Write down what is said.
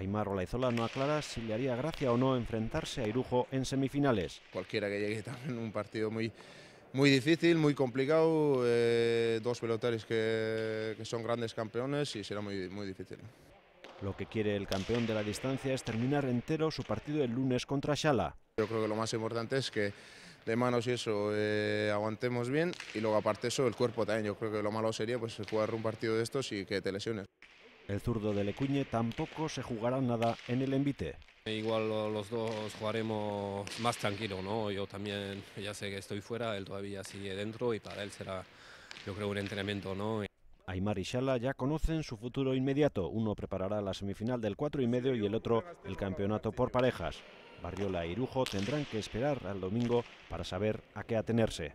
Aymar Olaizola no aclara si le haría gracia o no enfrentarse a Irujo en semifinales. Cualquiera que llegue también un partido muy, muy difícil, muy complicado, eh, dos pelotaris que, que, son grandes campeones y será muy, muy difícil. Lo que quiere el campeón de la distancia es terminar entero su partido el lunes contra Shala. Yo creo que lo más importante es que de manos y eso eh, aguantemos bien y luego aparte eso el cuerpo también. Yo creo que lo malo sería pues jugar un partido de estos y que te lesiones. El zurdo de Lecuñe tampoco se jugará nada en el envite. Igual los dos jugaremos más tranquilo, ¿no? Yo también ya sé que estoy fuera, él todavía sigue dentro y para él será, yo creo, un entrenamiento, ¿no? Aymar y Shala ya conocen su futuro inmediato. Uno preparará la semifinal del 4 y medio y el otro el campeonato por parejas. Barriola e Irujo tendrán que esperar al domingo para saber a qué atenerse.